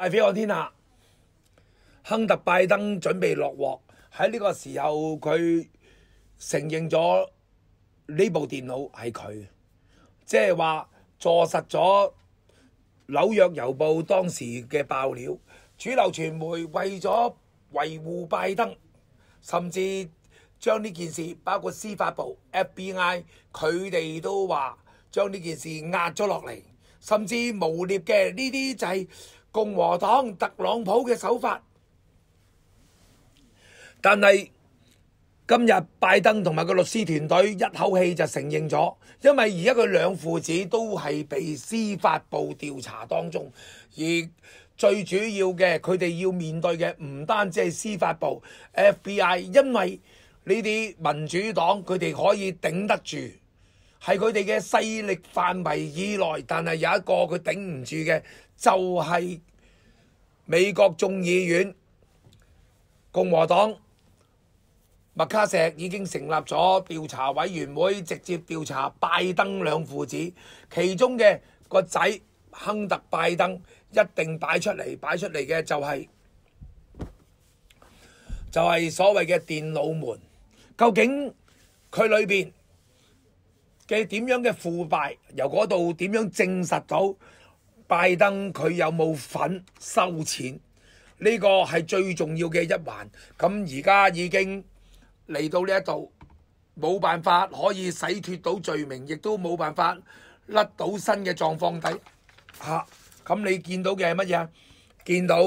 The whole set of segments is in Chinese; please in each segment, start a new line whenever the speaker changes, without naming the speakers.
大飛我天下，亨特拜登準備落鑊，喺呢個時候佢承認咗呢部電腦係佢，即係話坐實咗紐約郵報當時嘅爆料，主流傳媒為咗維護拜登，甚至將呢件事包括司法部、FBI，佢哋都話將呢件事壓咗落嚟，甚至誣衊嘅呢啲就係共和黨特朗普嘅手法。但係今日拜登同埋個律師團隊一口氣就承認咗，因為而家佢兩父子都係被司法部調查當中，而最主要嘅佢哋要面對嘅唔單止係司法部 FBI，因為呢啲民主黨佢哋可以頂得住，係佢哋嘅勢力範圍以內，但係有一個佢頂唔住嘅就係美國眾議院共和黨。麥卡錫已經成立咗調查委員會，直接調查拜登兩父子，其中嘅個仔亨特拜登一定擺出嚟，擺出嚟嘅就係、就係、所謂嘅電腦門，究竟佢裏邊嘅點樣嘅腐敗，由嗰度點樣證實到拜登佢有冇份收錢？呢、個係最重要嘅一環。咁而家已經。嚟到呢一度冇辦法可以洗脫到罪名，亦都冇辦法甩到身嘅狀況底下。咁、你見到嘅係乜嘢？見到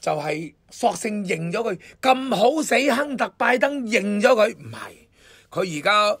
就係索性認咗佢咁好死，亨特拜登認咗佢，唔係佢而家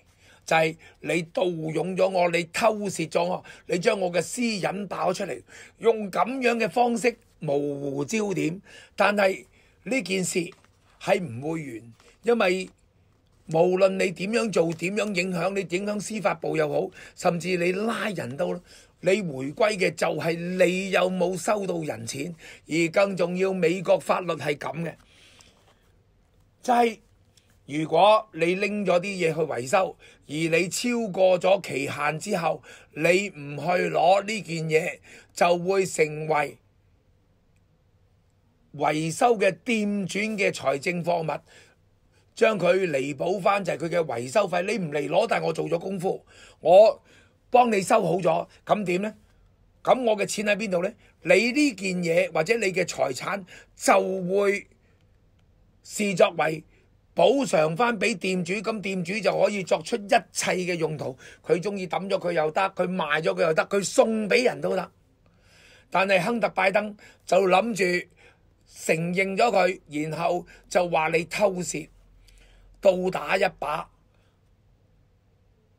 就係、你盜用咗我，你偷竊咗我，你將我嘅私隱爆出嚟，用咁樣嘅方式模糊焦點。但係呢件事係唔會完，因為無論你點樣做，點樣影響你，影響司法部又好，甚至你拉人都，你回歸嘅就係你有冇收到人錢，而更重要，美國法律係咁嘅，就係、如果你拎咗啲嘢去维修，而你超过咗期限之后，你唔去攞呢件嘢，就会成为维修嘅店转嘅财政货物。将佢弥补翻就系佢嘅维修费，你唔嚟攞，但系我做咗功夫，我帮你修好咗，咁点呢？咁我嘅钱喺边度呢？你呢件嘢或者你嘅财产就会视作为補償翻俾店主，咁店主就可以作出一切嘅用途，佢中意抌咗佢又得，佢賣咗佢又得，佢送俾人都得。但係亨特拜登就諗住承認咗佢，然後就話你偷竊。倒打一把，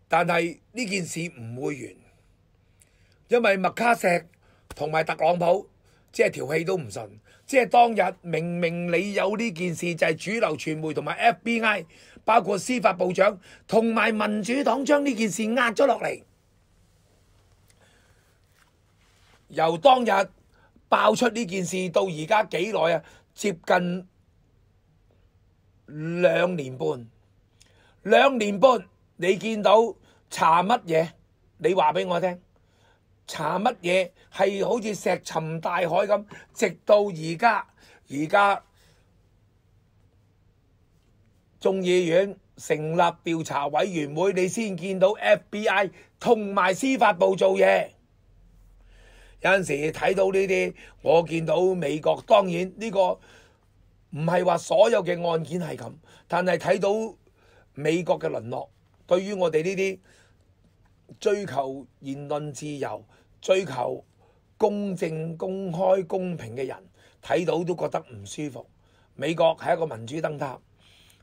但係呢件事唔會完，因為麥卡錫同埋特朗普即係條氣都唔順，即係當日明明你有呢件事，就係主流傳媒同埋 FBI，包括司法部長同埋民主黨將呢件事壓咗落嚟，由當日爆出呢件事到而家幾耐啊？接近。兩年半，兩年半，你見到查乜嘢？你話俾我聽，查乜嘢係好似石沉大海咁，直到而家，而家眾議院成立調查委員會，你先見到 FBI 同埋司法部做嘢。有陣時睇到呢啲，我見到美國，當然呢個。唔係話所有嘅案件係咁，但係睇到美國嘅淪落，對於我哋呢啲追求言論自由、追求公正、公開、公平嘅人，睇到都覺得唔舒服。美國係一個民主燈塔，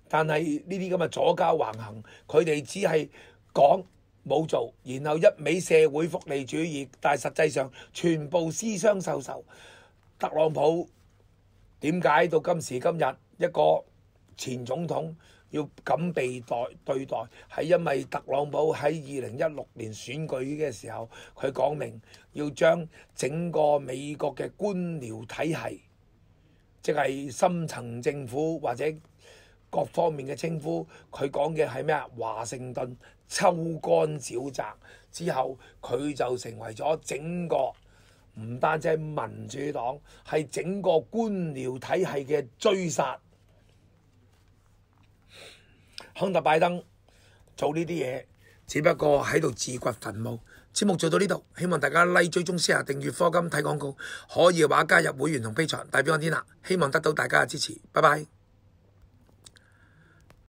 但係呢啲咁嘅左膠橫行，佢哋只係講冇做，然後一味社會福利主義，但係實際上全部私商授受。特朗普。點解到今時今日一個前總統要咁被待對待？係因為特朗普喺二零一六年選舉嘅時候，佢講明要將整個美國嘅官僚體系，即係深層政府或者各方面嘅稱呼，佢講嘅係咩啊？華盛頓抽乾沼澤之後，佢就成為咗整個。唔單止係民主黨，係整個官僚體系嘅追殺。亨特拜登做呢啲嘢，只不過喺度自掘坟墓。節目做到呢度，希望大家 like、追蹤、先下、訂閱、科金睇廣告，可以嘅話加入會員同 P 場代表我天啦，希望得到大家嘅支持。拜拜。